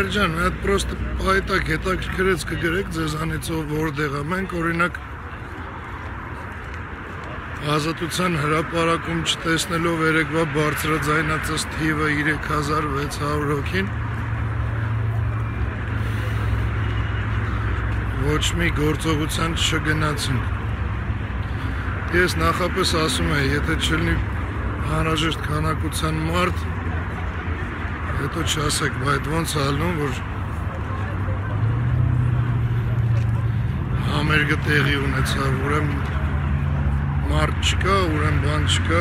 Հայր ջան, մի հատ պրոստը պայտակ հետաքրքրեց կգրեք ձեզանից ով որտեղ է։ Մենք օրինակ Ազատության հրապարակում չտեսնելով երեկվա բարձրաձայնածս թիվը 3600 հոգին ոչ մի գործողության չգնացին։ Ես նախապես ասում եմ, եթե չլինի անհրաժեշտ քանակության մարդ, հետո չասեք, բայց ոնց ալնում, որ համերգը տեղի ունեցավ, ուրեմն մարդ չկա, ուրեմն բան չկա։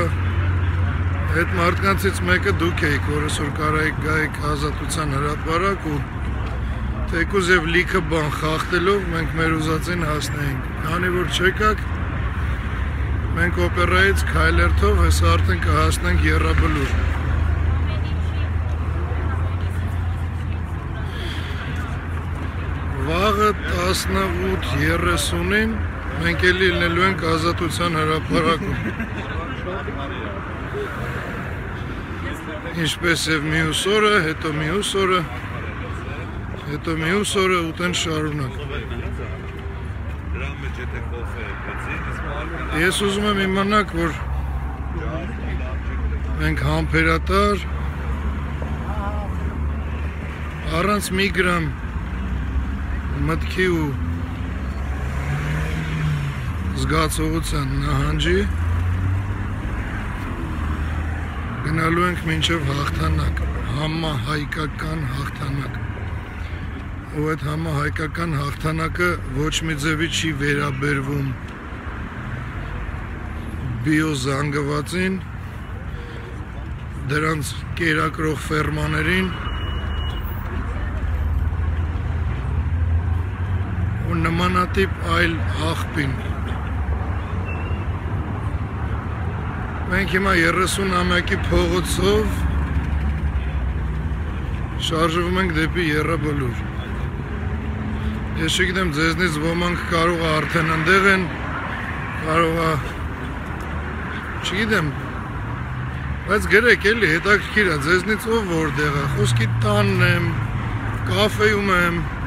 Այդ մարդկանցից մեկը դուք եք, որ այսօր կարայիք գայիք ազատության հրապարակ ու թեկուզ եւ լիքը բան խախտելով մենք մեր ուզածին հասնեինք։ Քանի որ չեկաք, մենք օպերայից քայլերթով հեսա արդեն կհասնենք Եռաբլուր։ 18:30-ին մենք էլի լինելու ենք ազատության հրապարակում։ Ինչպես եւ մյուս օրը, հետո մյուս օրը, հետո մյուս օրը ուտեն շարունակ։ Ես ուզում եմ իմանաք, որ մենք համբերատար առանց մի գրամ մտքի ու զգացողության նահանջի գնալու ենք մինչև հաղթանակ, համահայկական հաղթանակ։ Ու այդ համահայկական հաղթանակը ոչ մի ձևի չի վերաբերվում բիոզանգվածին, դրանց կերակրող ֆերմաներին նմանատիպ այլ աղբին։ Մենք հիմա 30-ամյակի փողոցով շարժվում ենք դեպի Եռաբլուր։ Ես չգիտեմ ձեզնից ոմանք կարող է արդեն ընդեղ են, կարող է Չգիտեմ, բայց գրեք էլի հետաքրքիր է, ձեզնից ով որտեղ է, խոսքի տանն եմ, կաֆեում եմ, այլ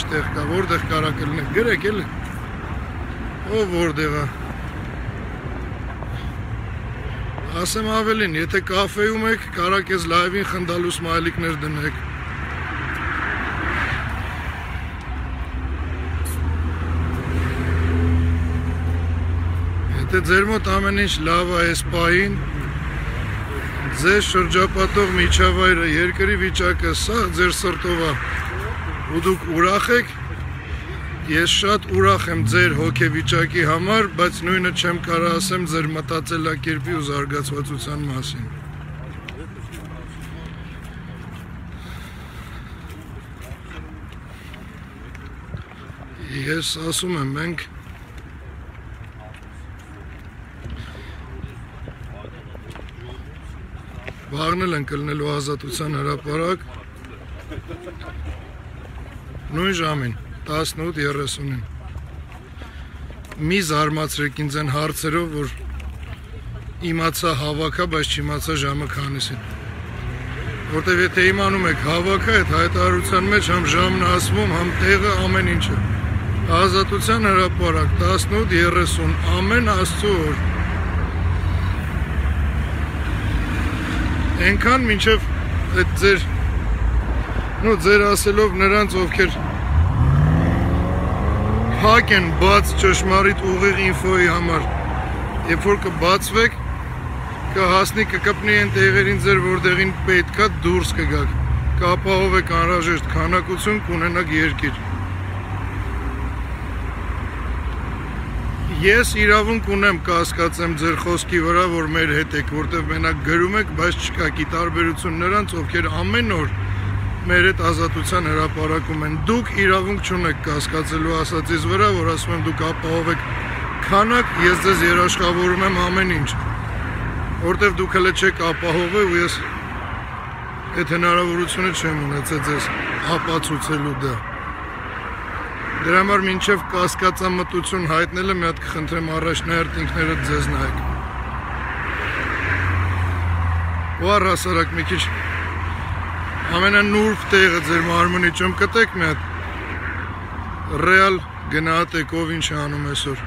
ինչ տեղ կա, որտեղ կարա կլինեք, գրեք էլի, ով որտեղ է, ասեմ ավելին, եթե կաֆեում եք, կարա կեզ լայվին խնդալու սմայլիկներ դնեք, Եթե ձեր մոտ ամեն ինչ լավ է այս պահին, ձեր շրջապատող միջավայրը, երկրի վիճակը սաղ ձեր սրտով է ու դուք ուրախ եք, ես շատ ուրախ եմ ձեր հոգեվիճակի համար, բայց նույնը չեմ կարող ասեմ ձեր մտածելակերպի ու զարգացվածության մասին։ Ես ասում եմ, մենք Վաղնել են կլնելու ազատության հրապարակ նույն ժամին 18:30-ին մի զարմացրեք ինձ այն հարցերով որ իմացա հավաքա բայց չիմացա ժամը քանիսին որտեվ եթե իմանում եք հավաքա այդ հայտարարության մեջ համ ժամն ասվում համ տեղը ամեն ինչը ազատության հրապարակ 18:30 ամեն աստծո օր այնքան մինչև այդ ձեր նո ձեր ասելով նրանց ովքեր փակ են բաց ճշմարիտ ուղիղ ինֆոյի համար. Երբ որ կբացվեք կհասնի կկպնի այն տեղերին ձեր որտեղին պետքա դուրս կգաք. Կապահովեք անհրաժեշտ քանակություն կունենաք երկիր Ես իրավունք ունեմ կասկածեմ ձեր խոսքի վրա, որ մեր հետ եք, որտեղ մենակ գրում եք, բայց չկա կի տարբերություն նրանց, ովքեր ամեն օր մեր հետ ազատության հրապարակում են։ Դուք իրավունք չունեք կասկածելու ասածից վրա, որ ասում եմ դուք ապահովեք քանակ, ես ձեզ երաշխավորում եմ ամեն ինչ։ Որտեղ դուք հələ չեք ապահովել ու ես այդ հնարավորությունը չեմ ունեցել ձեզ ապացուցելու դա։ Դրա համար մինչև կասկածամտություն հայտնելը մի հատ կխնդրեմ առաջնահերթ ինքներդ ձեզ նայեք։ Ու առհասարակ մի քիչ ամենանուրբ տեղը ձեր մարմնի ճում կտեք մի հատ ռեալ գնահատեք ով ինչ է անում այսօր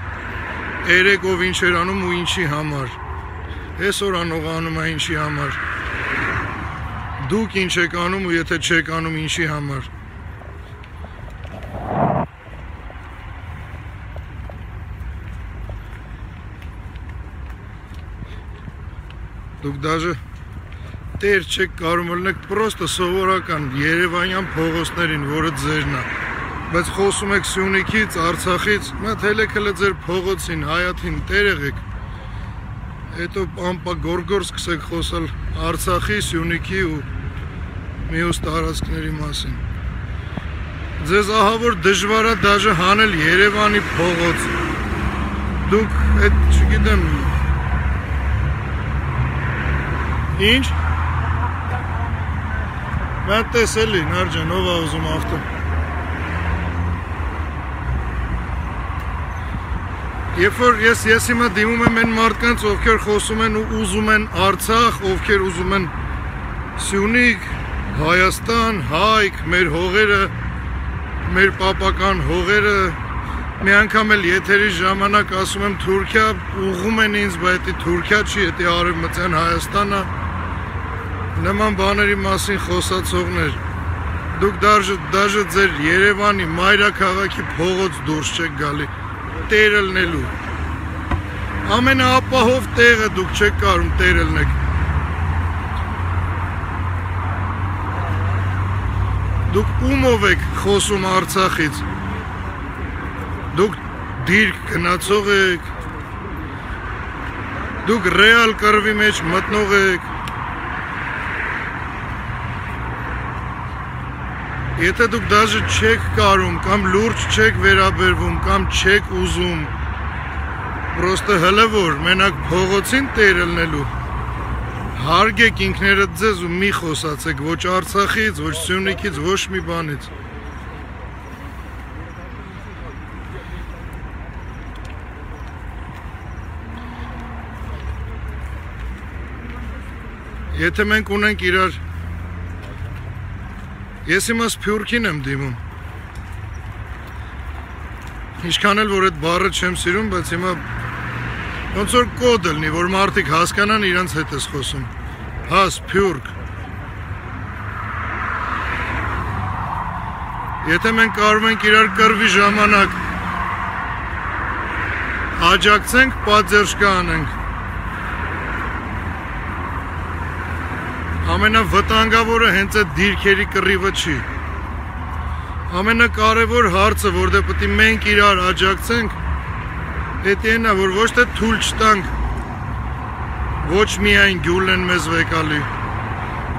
երեք ով ինչ էր անում ու ինչի համար այսօր անող անում է ինչի համար դուք ինչ եք անում ու եթե չեք անում ինչի համար դուք դաժե տեր չեք կարող մտնեք պրոստը սովորական Երևանյան փողոցներին, որը ձերն է։ Բայց խոսում եք Սյունիքից, Արցախից, մատ հելեքելը ձեր փողոցին, հայաթին տեր եղեք։ Հետո ամպա գորգոր սկսեք խոսալ Արցախի, Սյունիքի ու մյուս տարածքների մասին։ Ձեզ ահա որ դժվար է դաժե հանել Երևանի փողոց։ Դուք այդ, չգիտեմ, Ինչ Mən տեսել էի, Նարջան, ով է ուզում ավտո։ Երբ որ ես ես հիմա դիմում եմ այն մարդկանց, ովքեր խոսում են ու ուզում են Արցախ, ովքեր ուզում են Սյունիք, Հայաստան, Հայք, մեր հողերը, մեր պապական հողերը, մի անգամ էլ եթերի ժամանակ ասում եմ Թուրքիա, ուղում են ինձ, բայց դա Թուրքիա չի, դա Արևմտյան Հայաստանն է նման բաների մասին խոսացողներ դուք դաժե դաժե ձեր Երևանի մայրաքաղաքի փողոց դուրս չեք գալի տերը լնելու ամենաապահով տեղը դուք չեք կարում տերը լնեք դուք ումով եք խոսում Արցախից դուք դիրք գնացող եք դուք ռեալ կռվի մեջ մտնող եք Եթե դուք դաժե չեք կարում կամ լուրջ չեք վերաբերվում կամ չեք ուզում պրոստը հələ որ մենակ փողոցին տերը լնելու հարգեք ինքներդ ձեզ ու մի խոսացեք ոչ Արցախից, ոչ Սյունիքից, ոչ մի բանից։ Եթե մենք ունենք իրար Ես հիմա Սփյուռքին եմ դիմում։ Ինչքան էլ որ այդ բառը չեմ սիրում, բայց հիմա ոնց որ կոդ լինի, որ մարդիկ հասկանան իրենց հետ ես խոսում։ Հա, Սփյուռք։ Եթե մենք կարող ենք իրար կրվի ժամանակ աջակցենք, պատժ կանենք ամենավտանգավորը հենց այդ դիրքերի կռիվը չի։ Ամենակարևոր հարցը, որտեղ պետք է մենք իրար աջակցենք, դա է, որ ոչ թե թույլ չտանք ոչ միայն գյուլեն մեզ վեկալի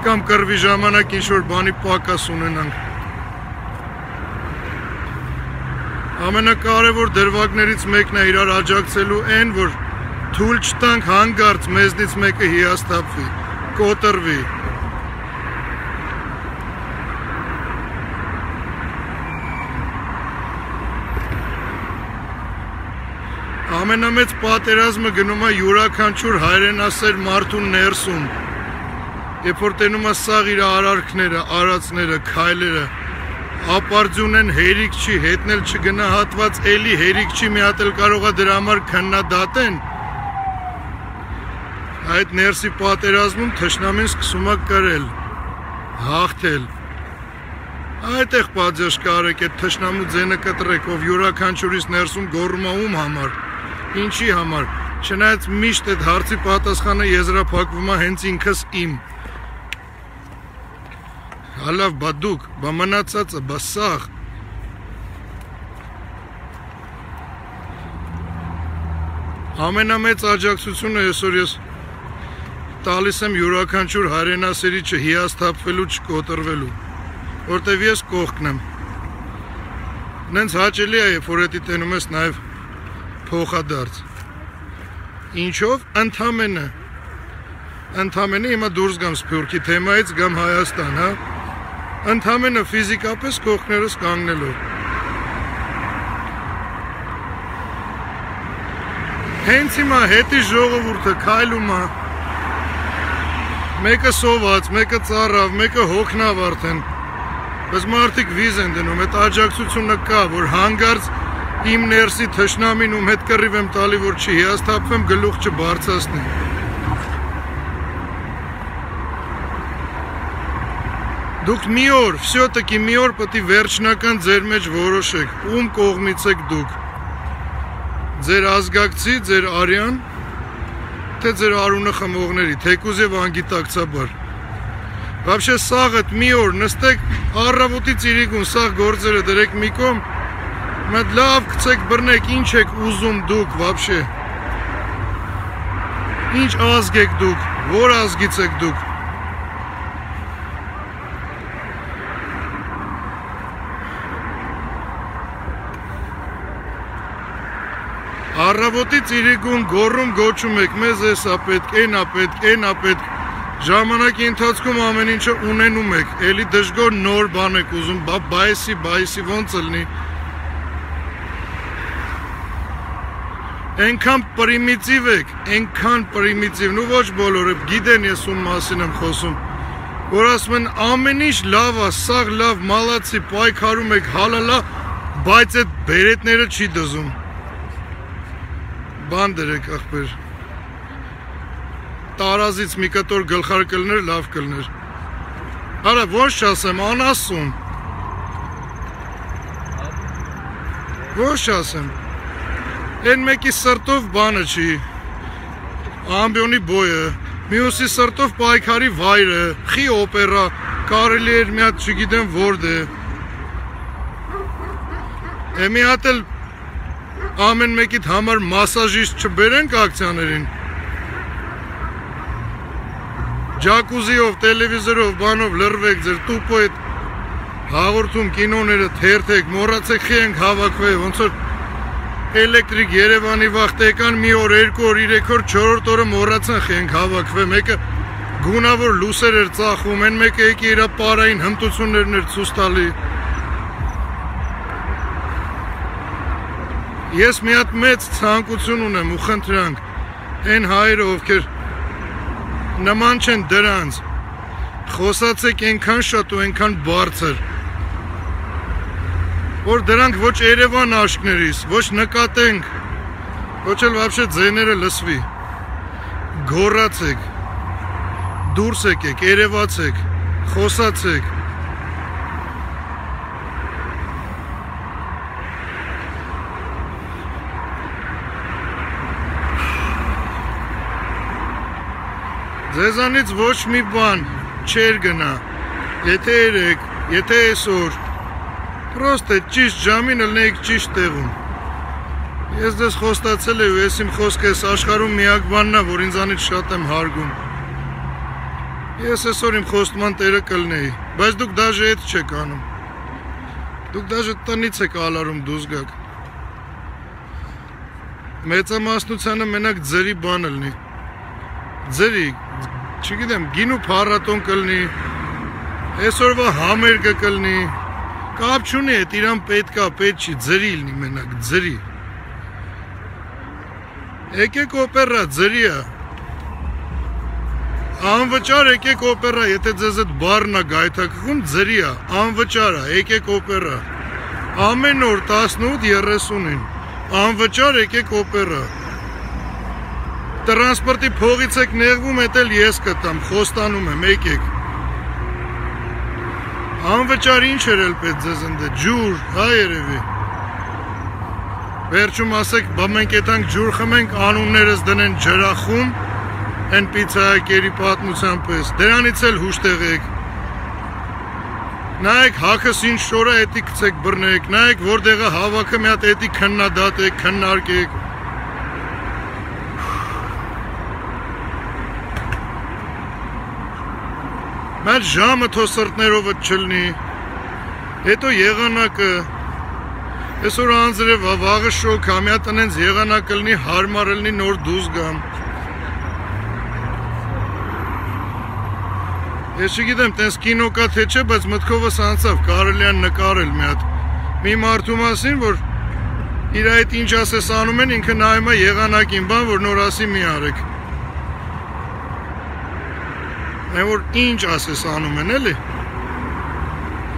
կամ կռվի ժամանակ ինչ որ բանի պակաս ունենանք։ Ամենակարևոր դրվագներից մեկն է իրար աջակցելու այն, որ թույլ չտանք հանգարց մեզնից մեկը հիասթափվի, կոտրվի, ամենամեծ պատերազմը գնում է յուրաքանչյուր հայրենասեր մարդու ներսում։ Երբ որ տենում է սաղ իր արարքները, արածները, քայլերը, ապարդյուն են հերիք չի, հետնել չգնահատված էլի հերիք չի մի հատ էլ կարողա դրա համար քննադատեն։ Այդ ներսի պատերազմում թշնամին սկսում է կրել, հաղթել։ Այդտեղ պատժ կարեք այդ թշնամու ձենը կտրեք, ով յուրաքանչյուրից ներսում գոռում է ում համար Ինչի համար։ Չնայած միշտ այդ հարցի պատասխանը եզրափակվում է հենց ինքս իմ։ Հալավ բա դուք, բա մնացածը, բա սաղ։ Ամենամեծ աջակցությունը այսօր ես տալիս եմ յուրաքանչյուր հայրենասերի չհիասթափվելու, չկոտրվելու, որտեվ ես կողքն եմ։ Նենց հաճելի է, երբ որ դա տենում ես նաև փոխադարձ։ Ինչով ընդամենը ընդամենը հիմա դուրս գամ Սփյուռքի թեմայից գամ Հայաստան, հա։ Ընդամենը ֆիզիկապես կողքներս կանգնելով։ Հենց հիմա հետի ժողովուրդը քայլում է։ Մեկը սոված, մեկը ծառավ, մեկը հոգնավ արդեն։ Բայց մարդիկ վիզ են դնում, այդ աջակցությունը կա, որ հանգարց իմ ներսի թշնամին ում հետ կռիվ եմ տալի, որ չի հիասթափվեմ, գլուխ չբարձրացնի։ Դուք մի օր, всё-таки մի օր պետք է վերջնական ձեր մեջ որոշեք, ում կողմից եք դուք։ Ձեր ազգակցի, ձեր արյան, թե ձեր արունը խմողների, թեկուզ եւ անգիտակցաբար։ Вообще սաղդ մի օր նստեք առավոտից իրիկուն սաղ գործերը դրեք մի կողմ, մեդ լավ գցեք բռնեք, ինչ եք ուզում դուք вообще։ Ինչ ազգ եք դուք, որ ազգից եք դուք։ Առավոտից իրիկուն գոռում գոչում եք, մեզ էսա պետք, այնա պետք, այնա պետք։ Ժամանակի ընթացքում ամեն ինչը ունենում եք, էլի դժգոհ նոր բան եք ուզում, բա բայսի, բայսի ոնց ելնի։ Այնքան պրիմիտիվ եք, այնքան պրիմիտիվ, ու ոչ բոլորը գիտեն ես ում մասին եմ խոսում որ ասում են ամեն ինչ լավ է, սաղ լավ, մալացի, պայքարում եք, հալալա, բայց այդ բերետները չի դզում բան դրեք ախպեր տարազից մի կտոր գլխար կլներ լավ կլներ արա ոչ ասեմ անասուն ոչ ասեմ են մեկի սրտով բանը չի ամբյոնի բոյը մյուսի սրտով պայքարի վայրը խի օպերա կարելի էր մի հատ չգիտեմ որդ է Է մի հատ էլ ամեն մեկիդ համար մասաժիստ չբերենք ակցիաներին։ Ջակուզիով, տելևիզորով, բանով լրվեք ձեր տուպո այդ հաղորդում կինոները թերթեք, մոռացեք խի ենք հավաքվել, ոնց որ էլեկտրիկ Երևանի վախտեկան մի օր, երկու օր, երեք օր, չորրորդ օրը մոռացան խի ենք հավաքվել, մեկը գունավոր լուսեր էր ծախում, այն մեկը եկի իր պարային հմտություններն էր ցույց տալի։ Ես մի հատ մեծ ցանկություն ունեմ ու խնդրանք այն հայերը, ովքեր նման չեն դրանց, խոսացեք այնքան շատ ու այնքան բարձր, որ դրանք ոչ Երևան աշկներից, ոչ նկատենք, ոչ էլ вообще ձեները լսվի։ Գորացեք, դուրս եկեք, երևացեք, խոսացեք, Ձեզանից ոչ մի բան չեր գնա։ Եթե երեք, եթե այսօր պրոստը ճիշտ ժամին ելնեիք ճիշտ տեղում։ Ես դες խոստացել եմ, ես իմ խոսքը այս աշխարհում միակ բանն է, որ ինձանից շատ եմ հարգում։ Ես այսօր իմ խոստման տերը կլնեի, բայց դուք դաժե այդ չեք անում։ Դուք դաժե տնից եք ալարում դուրս գաք։ Մեծամասնությանը մենակ ձերի բան ելնի։ Ձերի չգիտեմ, գինու փառատոն կլնի, այսօրվա համերգը կլնի, կապ չունի, այդ իրան պետքա, պետք չի, ձրի լինի մենակ, ձրի։ Եկեք օպերա, ձրի է։ Անվճար եկեք օպերա, եթե ձեզ այդ բառն է գայթակղում, ձրի է, անվճար է, եկեք օպերա։ Ամեն օր 18:30-ին անվճար եկեք օպերա տրանսպորտի փողից եք նեղվում, էդ էլ ես կտամ, խոստանում եմ, եկեք։ Անվճար ինչ էր էլ պետք ձեզ ընդ ջուր, հա երևի։ Վերջում ասեք, բա մենք այդանք ջուր խմենք, անուններս դնեն ջրախում, այն պիցայակերի պատմության պես։ Դրանից էլ հուշ տեղեք։ Նայեք հակս ինչ շորա էտի գցեք բռնեք, նայեք որտեղը հավաքը մի հատ էտի քննադատեք, քննարկեք։ Մեր ժամը թո սրտներովը չլնի։ Հետո եղանակը Այսօր անձրև վաղը շոք համյա տնենց եղանակ լնի հարմար լնի նոր դուզ գամ։ Ես չգիտեմ, տես կինո կա թե չէ, բայց մտքովս անցավ կարելի է նկարել մի հատ։ Մի մարդու մասին, որ իր այդ ինչ ասես անում են, ինքը նայում է եղանակին, բան, որ նոր ասի մի արեք։ Այն որ ինչ ասես անում են, էլի։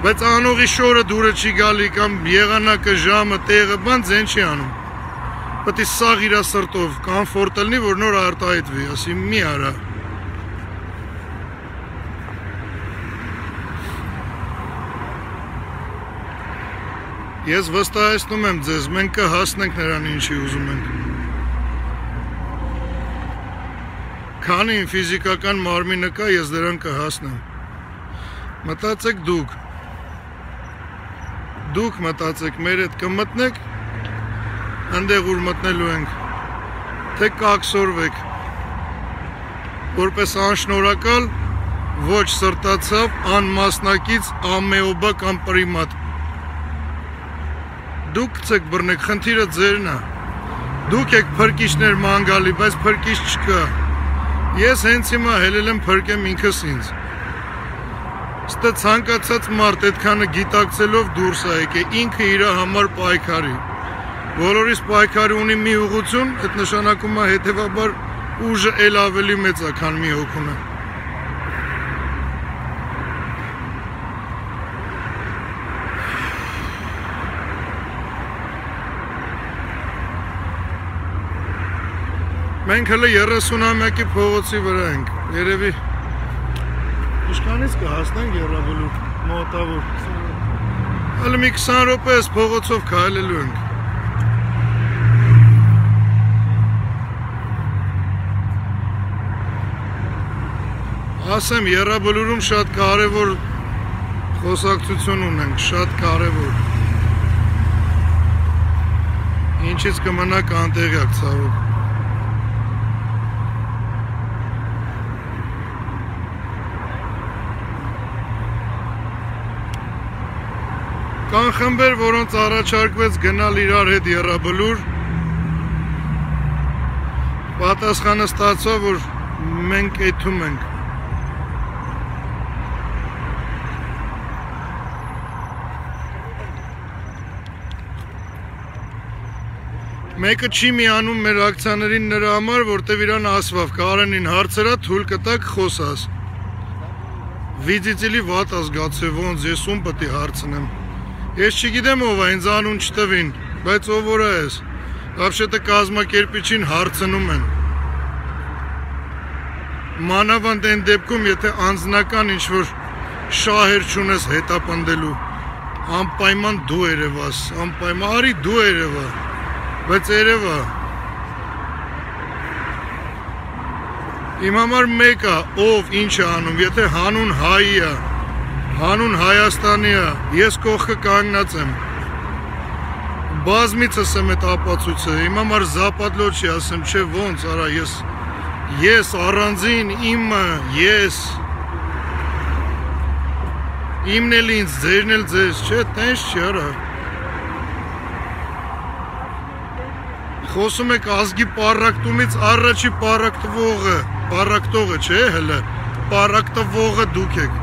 Բայց անողի շորը դուրը չի գալի կամ եղանակը, ժամը, տեղը, բան ձեն չի անում։ Պետք է սաղ իր սրտով կոմֆորտ լինի, որ նոր արտահայտվի, ասի մի արա։ Ես վստահեցնում եմ ձեզ, մենք կհասնենք նրան ինչի ուզում ենք։ Քանի ֆիզիկական մարմինը կա, ես դրան կհասնեմ։ Մտածեք դուք։ Դուք մտածեք, մեր հետ կմտնեք, այնտեղ ուր մտնելու ենք, թե կաքսորվեք։ Որպես անշնորհակալ, ոչ սրտացավ, անմասնակից, ամեոբա կամ պրիմատ դուք ցեք բռնեք, խնդիրը ձերն է։ Դուք եք փրկիչներ մանգալի, բայց փրկիչ չկա։ Ես հենց հիմա հելել եմ փրկեմ ինքս ինձ։ Ստե ցանկացած մարդ այդքանը գիտակցելով դուրս է եկել, ինքը իր համար պայքարի։ Բոլորիս պայքարի ունի մի ուղություն, այդ նշանակում է հետեւաբար ուժը ել ավելի մեծ է, քան մի հոգունը։ Մենք հələ 30-ամյակի փողոցի վրա ենք։ Երևի Իշքանից կհասնենք Եռաբլուր մոտավոր։ Հələ մի 20 րոպե էս փողոցով քայլելու ենք։ Ասեմ Եռաբլուրում շատ կարևոր խոսակցություն ունենք, շատ կարևոր։ Ինչից կմնաք անտեղյակ ցավոք։ Կան խմբեր, որոնց առաջարկվեց գնալ իրար հետ երաբլուր, պատասխանը ստացավ, որ մենք էթում ենք։ Մեկը չի միանում մեր ակցիաներին նրա համար, որտեվ իրան ասվավ, Կարենին հարցերա թույլ կտակ խոսաս։ Վիդիցիլի վատ ազգացե ոնց ես ում է հարցնեմ։ Ես չգիտեմ ով է, ինձ անուն չտվին, բայց ով որ ես։ Դավշետը կազմակերպիչին հարցնում են։ Մանավանդ այն դեպքում, եթե անձնական ինչ-որ շահեր չունես հետապնդելու, անպայման դու երևաս, անպայման, արի դու երևա, բայց երևա, Իմ համար մեկը ով ինչ է անում, եթե հանուն հայի է, հանուն Հայաստանի է, ես կողքը կանգնած եմ։ Բազմիցս եմ այդ ապացույցը, իմ համար զապատլո չի ասեմ, չէ ոնց, արա ես ես առանձին իմը, ես իմն էլ ինձ, ձերն էլ ձեզ, չէ, տենց չի արա։ Խոսում եք ազգի պարակտումից առաջի պարակտվողը, պարակտողը, չէ, հələ, պարակտվողը դուք եք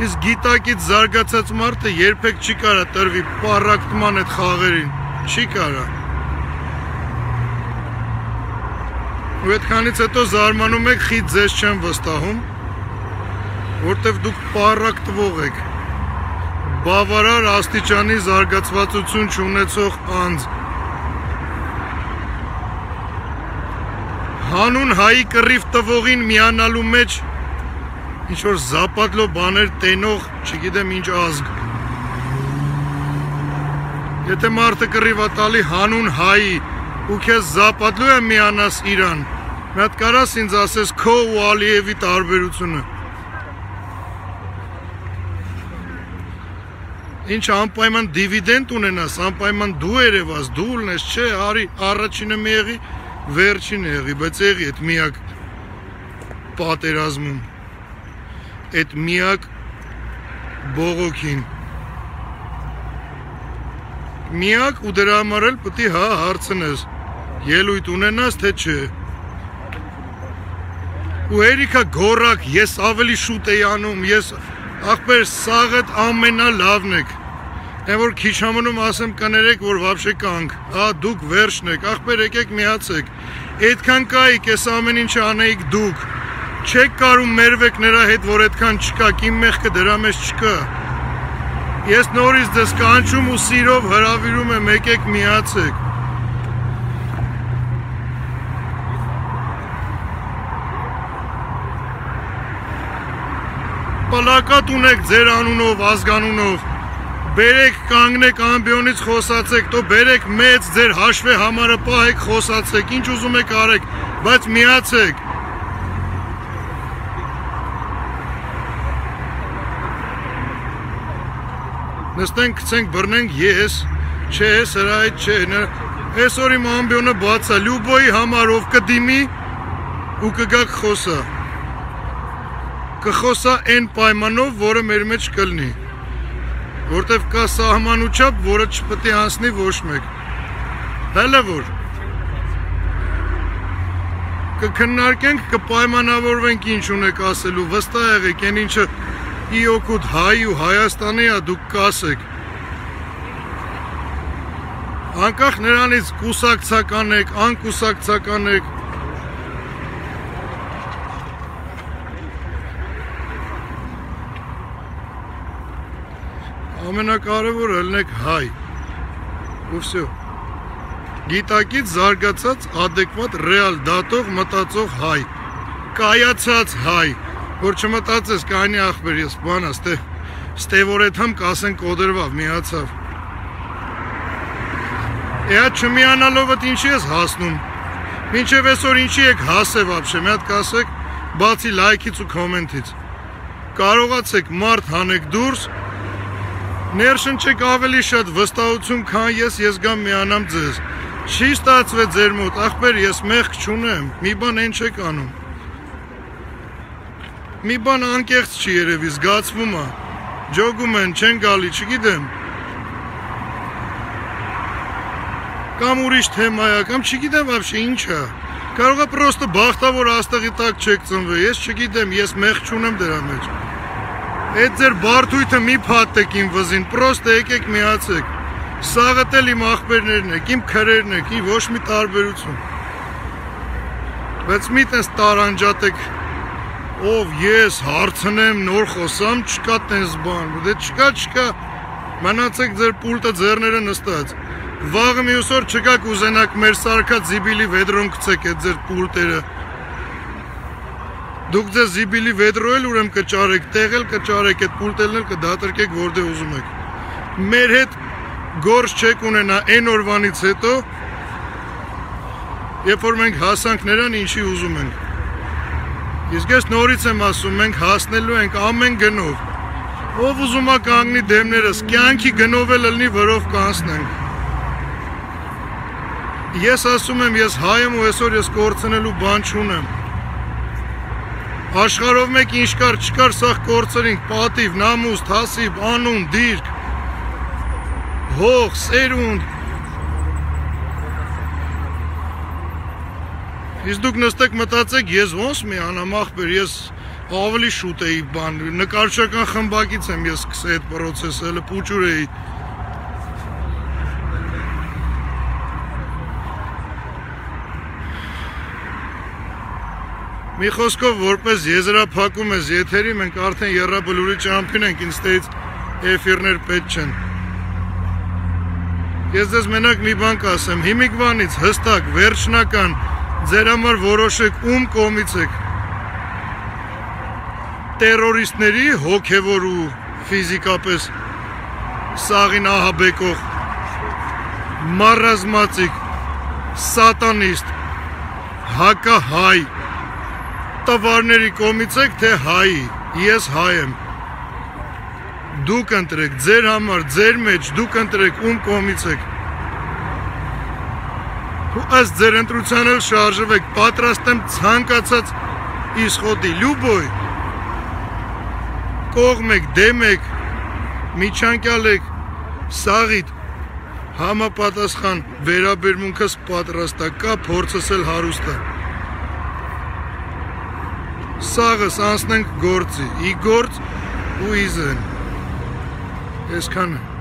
Իսկ գիտակից զարգացած մարդը երբեք չի կարա տրվի պարակտման այդ խաղերին, չի կարա։ Ու այդքանից հետո զարմանում եք խիտ ձեզ չեմ վստահում, որտեվ դուք պարակտվող եք։ Բավարար աստիճանի զարգացվածություն չունեցող անձ։ Հանուն հայի կռիվ տվողին միանալու մեջ ինչ որ զապատլո բաներ տենող, չգիտեմ ինչ ազգ։ Եթե մարդը կռիվա տալի հանուն հայի ու քեզ զապատլու է միանաս Իրան, մի հատ կարաս ինձ ասես քո ու Ալիևի տարբերությունը։ Ինչ անպայման դիվիդենդ ունենաս, անպայման դու երևաս, դու ունես, չէ, արի առաջինը մի եղի, վերջինը եղի, բայց եղի այդ միակ պատերազմում այդ միակ բողոքին միակ ու դրա համար էլ պետք է հա հարցնես ելույթ ունենաս թե չէ ու հերիքա գորակ ես ավելի շուտ էի անում ես ախպեր սաղդ ամենալավն եք այն որ քիչ համնում ասեմ կներեք որ վաբշե կանք ա դուք վերջն եք ախպեր եկեք միացեք այդքան կայիք էս ամեն ինչ անեիք դուք Չեք կարում մերվեք նրա հետ, որ այդքան չկա, իմ մեղքը դրա մեջ չկա։ Ես նորից ձեզ կանչում ու սիրով հրավիրում եմ եկեք միացեք։ Պլակատ ունեք ձեր անունով, ազգանունով։ Բերեք կանգնեք ամբիոնից խոսացեք, то բերեք մեծ ձեր հաշվե համարը պահեք, խոսացեք, ինչ ուզում եք արեք, բայց միացեք։ Նստենք, գցենք, բռնենք ես, չէ, սրա այդ չէ։ Այսօր իմ ամբիոնը բաց է, Լյուբոյի համար ով կդիմի ու կգաք խոսա կխոսա այն պայմանով, որը մեր մեջ կլինի։ Որտեվ կա սահմանուչապ, որը չպետք է անցնի ոչ մեկ։ Հələ որ կքննարկենք, կպայմանավորվենք ինչ ունեք ասելու, վստահ եղեք, այն ինչը ի օգուտ հայ ու Հայաստանի է դուք կասեք։ Անկախ նրանից կուսակցական եք, անկուսակցական եք, ամենակարևորը ելնեք հայ։ Ու վсё։ Գիտակից զարգացած adekvat ռեալ դատող մտածող հայ։ Կայացած հայ, որ չմտածես կանի ախպեր ես բանա, ստե ստեվորեթամ կասեն կոդերվավ միացավ։ Էա չմիանալով այդ ինչի ես հասնում։ Մինչև այսօր ինչի եք հասե вообще, մի հատ կասեք, բացի լայքից ու կոմենտից։ Կարողացեք մարդ հանեք դուրս, Ներշնչեք ավելի շատ վստահություն, քան ես, ես գամ միանամ ձեզ։ Չի ստացվել ձեր մոտ, ախպեր, ես մեղք չունեմ, մի բան են չեք անում։ Մի բան անկեղծ չի երևի, զգացվում է։ Ջոգում են, չեն գալի, չգիտեմ։ Կամ ուրիշ թեմա է, կամ չգիտեմ вообще ինչ է։ Կարող է պրոստը բախտավոր աստղի տակ չեք ծնվել։ Ես չգիտեմ, ես մեղք չունեմ դրա մեջ։ Այդ ձեր բարթույթը մի փաթեք իմ վզին, պրոստը եկեք միացեք։ Սաղը էլ իմ աղբերներն եք, իմ քրերն եք, ի ոչ մի տարբերություն։ Բայց մի տես տարանջատեք, ով ես հարցնեմ, նոր խոսամ, չկա տես բան, դե չկա, չկա, մնացեք ձեր պուլտը ձերները նստած։ Վաղը մյուս օր չկաք ուզենակ մեր սարքած զիբիլի վեդրոն գցեք այդ ձեր պուլտերը Դուք ձեզ զիբիլի վեդրո էլ ուրեմ կճարեք, տեղել կճարեք, այդ պուլտելն էլ կդատարկեք որտեղ ուզում եք։ Մեր հետ գործ չեք ունենա այն օրվանից հետո, երբ որ մենք հասանք նրան, ինչի ուզում ենք։ Իսկ ես նորից եմ ասում, մենք հասնելու ենք ամեն գնով։ Ով ուզում է կանգնի դեմներս, կյանքի գնով էլ լինի, որով կանցնենք։ Ես ասում եմ, ես հայ եմ ու այսօր ես կորցնելու բան չունեմ Աշխարհով մեկ ինչ կար, չկար, սա կորցրինք պատիվ, նամուս, թասիբ, անուն, դիրք, հող, սերունդ։ Իսկ դուք նստեք մտածեք, ես ոնց մի անամ ախպեր, ես ավելի շուտ էի բան, նկարչական խմբակից եմ ես սկսել այդ process-ը, հələ փուճուր էի Մի խոսքով որպես եզրափակում ես եթերի, մենք արդեն երրաբլուրի ճամփին ենք, ինձ ստեից էֆիրներ պետք չեն։ Ես ձեզ մենակ մի բան կասեմ, հիմիկվանից հստակ, վերջնական ձեր համար որոշեք ում կողմից եք։ Տերորիստների հոգևոր ու ֆիզիկապես սաղին ահաբեկող մարազմացիկ սատանիստ հակահայ տվարների կողմից եք, թե հայի, ես հայ եմ։ Դուք ընտրեք ձեր համար, ձեր մեջ, դուք ընտրեք ում կողմից եք։ Ու ըստ ձեր ընտրության էլ շարժվեք, պատրաստ եմ ցանկացած իսխոդի, լյուբոյ։ Կողմեք, դեմեք, միջանկյալ եք, սաղիտ, համապատասխան վերաբերմունքս պատրաստ է, կա փորձս էլ հարուստ է սաղս անցնենք գործի, ի գործ ու իզեն։ Այսքանը